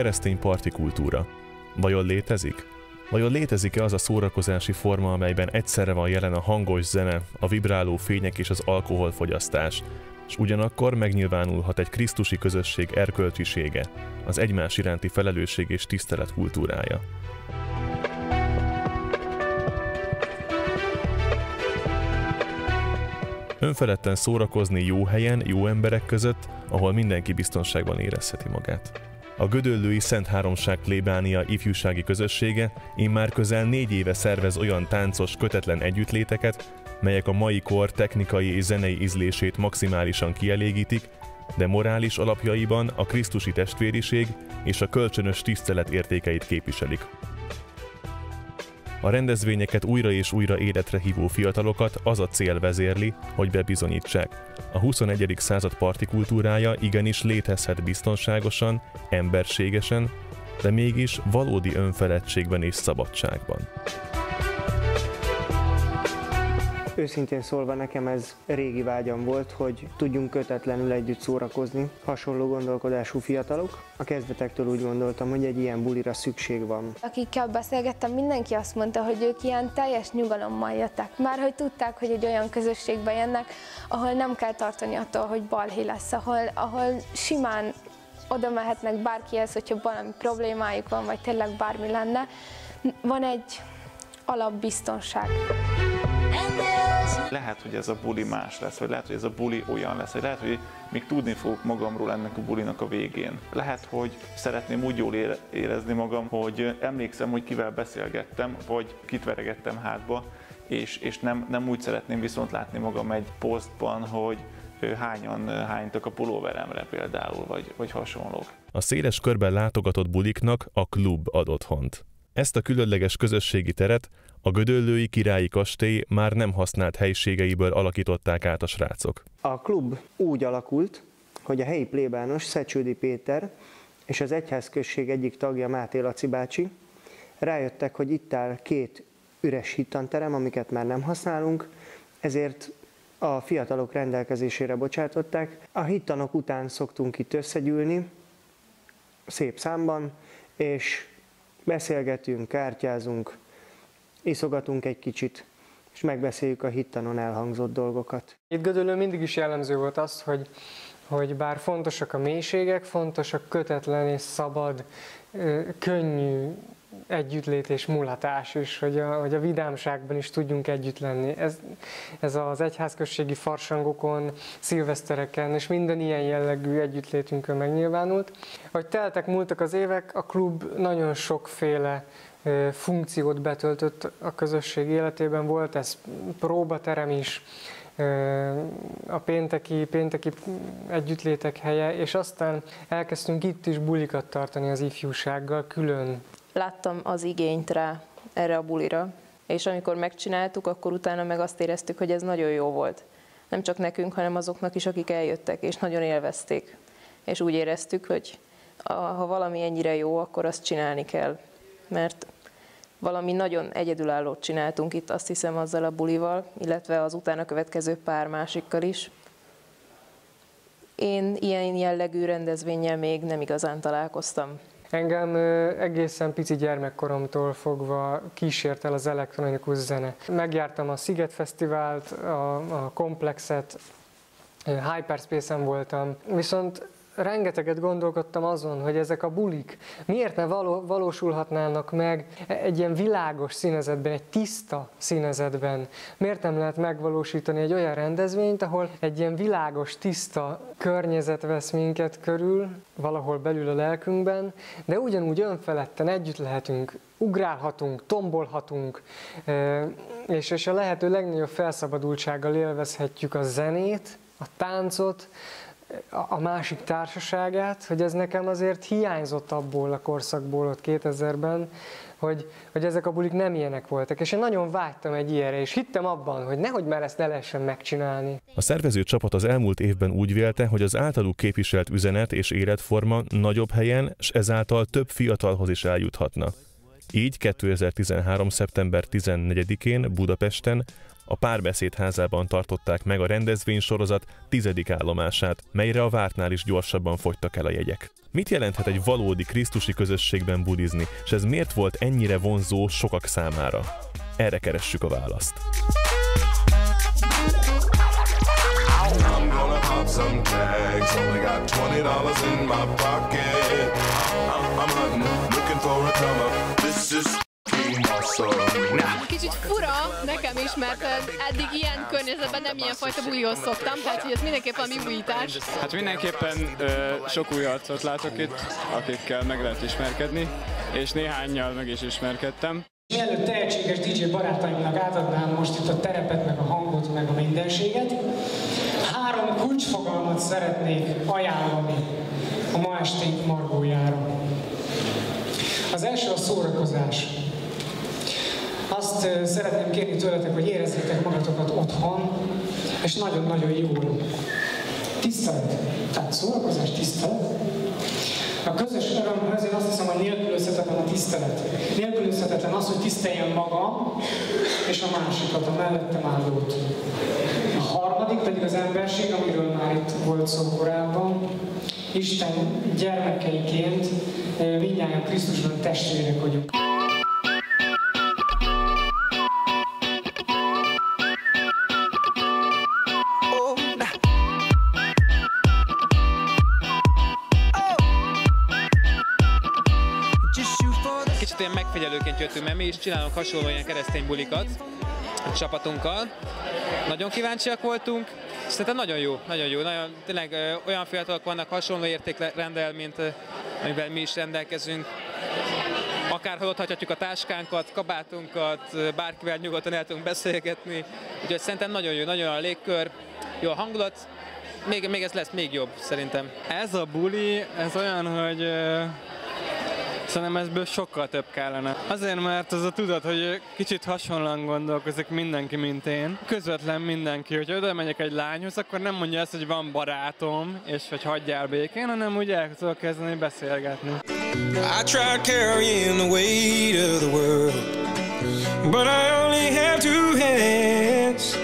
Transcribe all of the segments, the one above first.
Keresztény parti kultúra. Vajon létezik? Vajon létezik-e az a szórakozási forma, amelyben egyszerre van jelen a hangos zene, a vibráló fények és az alkoholfogyasztás, és ugyanakkor megnyilvánulhat egy krisztusi közösség erkölcsisége, az egymás iránti felelősség és tisztelet kultúrája. Önfeledten szórakozni jó helyen, jó emberek között, ahol mindenki biztonságban érezheti magát. A Gödöllői Szent Háromság plébánia ifjúsági közössége immár közel négy éve szervez olyan táncos, kötetlen együttléteket, melyek a mai kor technikai és zenei ízlését maximálisan kielégítik, de morális alapjaiban a krisztusi testvériség és a kölcsönös tisztelet értékeit képviselik. A rendezvényeket újra és újra életre hívó fiatalokat az a cél vezérli, hogy bebizonyítsák. A 21. század partikultúrája igenis létezhet biztonságosan, emberségesen, de mégis valódi önfeledtségben és szabadságban. Őszintén szólva nekem ez régi vágyam volt, hogy tudjunk kötetlenül együtt szórakozni, hasonló gondolkodású fiatalok. A kezdetektől úgy gondoltam, hogy egy ilyen bulira szükség van. Akikkel beszélgettem, mindenki azt mondta, hogy ők ilyen teljes nyugalommal jöttek. Már hogy tudták, hogy egy olyan közösségbe jönnek, ahol nem kell tartani attól, hogy balhé lesz, ahol, ahol simán oda mehetnek bárkihez, hogyha valami problémájuk van, vagy tényleg bármi lenne. Van egy alapbiztonság. Lehet, hogy ez a buli más lesz, vagy lehet, hogy ez a buli olyan lesz, vagy lehet, hogy még tudni fogok magamról ennek a bulinak a végén. Lehet, hogy szeretném úgy jól érezni magam, hogy emlékszem, hogy kivel beszélgettem, vagy kit veregettem hátba, és, és nem, nem úgy szeretném viszont látni magam egy posztban, hogy hányan hánytak a pulóveremre például, vagy, vagy hasonlók. A széles körben látogatott buliknak a klub ad otthont. Ezt a különleges közösségi teret a Gödöllői Királyi Kastély már nem használt helyiségeiből alakították át a srácok. A klub úgy alakult, hogy a helyi plébános Szecsődi Péter és az egyházközség egyik tagja Máté Laci bácsi rájöttek, hogy itt áll két üres hittanterem, amiket már nem használunk, ezért a fiatalok rendelkezésére bocsátották. A hittanok után szoktunk itt összegyűlni, szép számban, és beszélgetünk, kártyázunk, iszogatunk egy kicsit, és megbeszéljük a hittanon elhangzott dolgokat. Itt Gödöllő mindig is jellemző volt az, hogy, hogy bár fontosak a mélységek, fontos a kötetlen és szabad, könnyű együttlét és mulatás is, hogy a, hogy a vidámságban is tudjunk együtt lenni. Ez, ez az egyházközségi farsangokon, szilvesztereken és minden ilyen jellegű együttlétünkön megnyilvánult. Ahogy teltek, múltak az évek, a klub nagyon sokféle funkciót betöltött a közösség életében. Volt ez próbaterem is, a pénteki, pénteki együttlétek helye, és aztán elkezdtünk itt is bulikat tartani az ifjúsággal külön. Láttam az igényt rá erre a bulira, és amikor megcsináltuk, akkor utána meg azt éreztük, hogy ez nagyon jó volt. Nem csak nekünk, hanem azoknak is, akik eljöttek, és nagyon élvezték. És úgy éreztük, hogy ha valami ennyire jó, akkor azt csinálni kell mert valami nagyon egyedülállót csináltunk itt, azt hiszem azzal a bulival, illetve az utána következő pár másikkal is. Én ilyen jellegű rendezvényel még nem igazán találkoztam. Engem egészen pici gyermekkoromtól fogva kísért el az elektronikus zene. Megjártam a Sziget Fesztivált, a, a Komplexet, Hyperspace-en voltam, viszont rengeteget gondolkodtam azon, hogy ezek a bulik miért ne való, valósulhatnának meg egy ilyen világos színezetben, egy tiszta színezetben. Miért nem lehet megvalósítani egy olyan rendezvényt, ahol egy ilyen világos, tiszta környezet vesz minket körül, valahol belül a lelkünkben, de ugyanúgy önfeledten együtt lehetünk ugrálhatunk, tombolhatunk, és, és a lehető legnagyobb felszabadultsággal élvezhetjük a zenét, a táncot, a másik társaságát, hogy ez nekem azért hiányzott abból a korszakból ott 2000-ben, hogy, hogy ezek a bulik nem ilyenek voltak, és én nagyon vágytam egy ilyenre, és hittem abban, hogy nehogy már ezt ne lehessen megcsinálni. A szervező csapat az elmúlt évben úgy vélte, hogy az általuk képviselt üzenet és életforma nagyobb helyen, és ezáltal több fiatalhoz is eljuthatna. Így 2013. szeptember 14-én Budapesten a Párbeszéd házában tartották meg a rendezvénysorozat tizedik állomását, melyre a vártnál is gyorsabban fogytak el a jegyek. Mit jelenthet egy valódi krisztusi közösségben budizni, és ez miért volt ennyire vonzó sokak számára? Erre keressük a választ. I'm, hunting, looking for a come up. This is Kicsit fura nekem is, mert eddig ilyen környezetben nem ilyen fajta bulihoz szoktam, tehát hogy ez mindenképpen mi újítás. Hát mindenképpen ö, sok új arcot látok itt, akikkel meg lehet ismerkedni, és néhányal meg is ismerkedtem. Mielőtt tehetséges DJ barátaimnak átadnám most itt a terepet, meg a hangot, meg a mindenséget, három kulcsfogalmat szeretnék ajánlani a ma esténk margójára. Az első a szórakozás. Azt szeretném kérni tőletek, hogy érezzétek magatokat otthon, és nagyon-nagyon jól. Tisztelet. Tehát szórakozás, tisztelet. A közös örömhöz én azt hiszem, hogy nélkülözhetetlen a tisztelet. Nélkülözhetetlen az, hogy tiszteljem magam és a másikat, a mellettem állót. A harmadik pedig az emberség, amiről már itt volt szó korábban. Isten gyermekeiként mindjárt Krisztusban testvérek vagyunk. Megfigyelőként jöttünk, mert mi is csinálunk hasonló ilyen keresztény bulikat a csapatunkkal. Nagyon kíváncsiak voltunk, szerintem nagyon jó, nagyon jó. Nagyon, tényleg ö, olyan fiatalok vannak hasonló értékrendel, mint ö, amivel mi is rendelkezünk. Akár hagyhatjuk a táskánkat, kabátunkat, bárkivel nyugodtan el tudunk beszélgetni. Úgyhogy szerintem nagyon jó, nagyon jó a légkör, jó a hangulat, még, még ez lesz még jobb szerintem. Ez a buli, ez olyan, hogy Szerintem ezből sokkal több kellene. Azért, mert az a tudat, hogy kicsit hasonlóan gondolkozik mindenki, mint én. Közvetlen mindenki, hogy oda megyek egy lányhoz, akkor nem mondja ezt, hogy van barátom, és hogy hagyjál békén, hanem úgy el tudok kezdeni beszélgetni. I try carrying the weight of the world But I only have two hands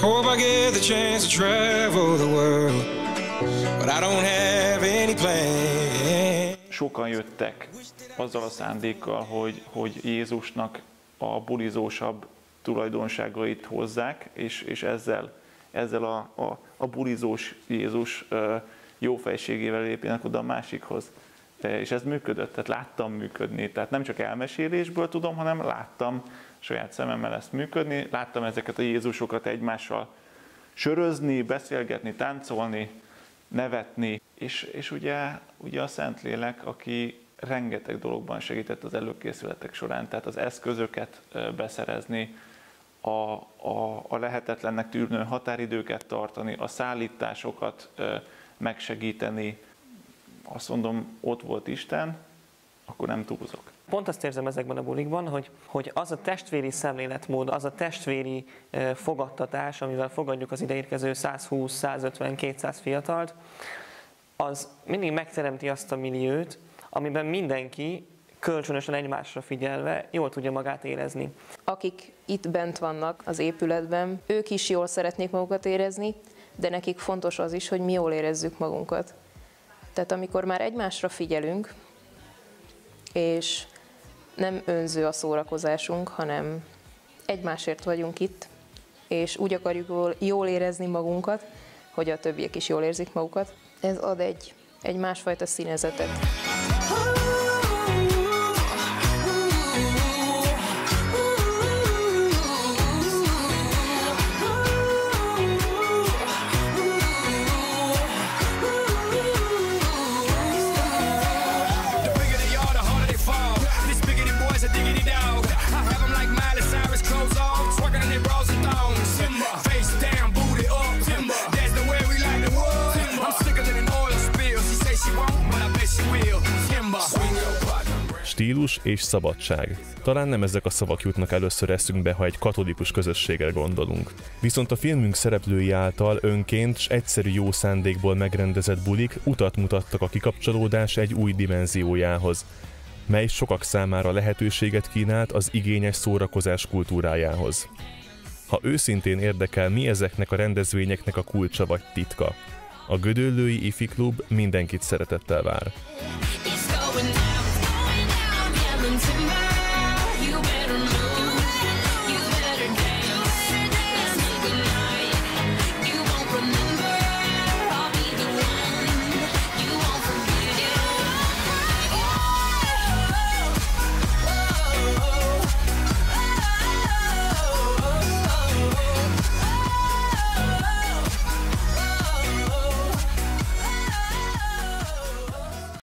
Hope I get the chance to travel the world But I don't have any plans sokan jöttek azzal a szándékkal, hogy, hogy Jézusnak a bulizósabb tulajdonságait hozzák, és, és ezzel, ezzel a, a, a bulizós Jézus jófejségével lépjenek oda a másikhoz. És ez működött, tehát láttam működni. Tehát nem csak elmesélésből tudom, hanem láttam saját szememmel ezt működni, láttam ezeket a Jézusokat egymással sörözni, beszélgetni, táncolni, nevetni, és, és ugye, ugye a Szentlélek, aki rengeteg dologban segített az előkészületek során, tehát az eszközöket beszerezni, a, a, a lehetetlennek tűrnő határidőket tartani, a szállításokat megsegíteni. Azt mondom, ott volt Isten, akkor nem túlzok. Pont azt érzem ezekben a bulikban, hogy, hogy az a testvéri szemléletmód, az a testvéri fogadtatás, amivel fogadjuk az ideérkező 120, 150, 200 fiatalt, az mindig megteremti azt a milliót, amiben mindenki kölcsönösen egymásra figyelve jól tudja magát érezni. Akik itt bent vannak az épületben, ők is jól szeretnék magukat érezni, de nekik fontos az is, hogy mi jól érezzük magunkat. Tehát amikor már egymásra figyelünk, és nem önző a szórakozásunk, hanem egymásért vagyunk itt, és úgy akarjuk jól érezni magunkat, hogy a többiek is jól érzik magukat. Ez ad egy, egy másfajta színezetet. Stílus és szabadság. Talán nem ezek a szavak jutnak először eszünkbe, ha egy katolikus közösségre gondolunk. Viszont a filmünk szereplői által önként s egyszerű jó szándékból megrendezett bulik utat mutattak a kikapcsolódás egy új dimenziójához, mely sokak számára lehetőséget kínált az igényes szórakozás kultúrájához. Ha őszintén érdekel, mi ezeknek a rendezvényeknek a kulcsa vagy titka, A Gödöllői Ifi Klub mindenkit szeretettel vár.